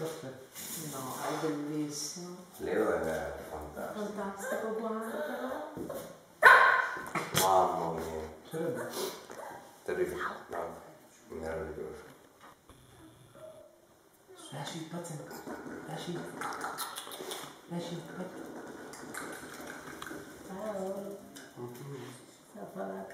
No, è bellissimo. Leo è fantastico. Fantastico, guarda. Mamma mia. Sarebbe. Terribile. No, meraviglioso. Lasci il paziente. Lasci. Lasci il paziente. Ciao. Mm. Ciao,